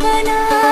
花